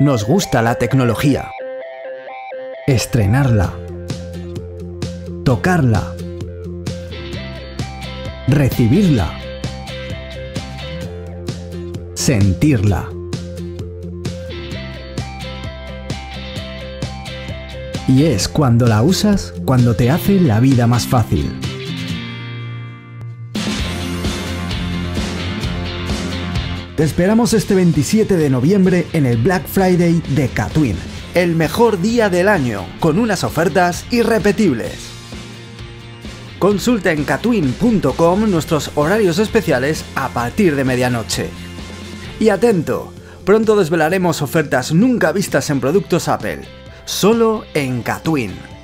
Nos gusta la tecnología. Estrenarla. Tocarla. Recibirla. Sentirla. Y es cuando la usas cuando te hace la vida más fácil. Te esperamos este 27 de noviembre en el Black Friday de Catwin, el mejor día del año, con unas ofertas irrepetibles. Consulta en catwin.com nuestros horarios especiales a partir de medianoche. Y atento, pronto desvelaremos ofertas nunca vistas en productos Apple, solo en Catwin.